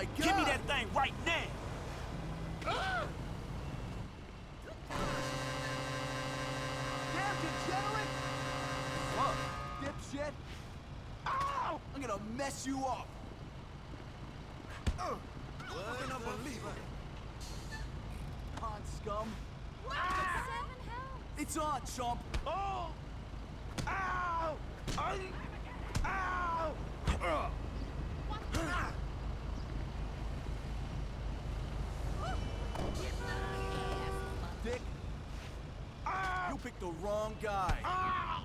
my god! Give me that thing right now! Damn degenerate! Fuck, dipshit! Ow! I'm gonna mess you up! Uh, fucking unbelievable! Con scum! Seven health. It's on, chump! Oh! Ow! Ay! Ow! Ugh. Picked the wrong guy. Ugh.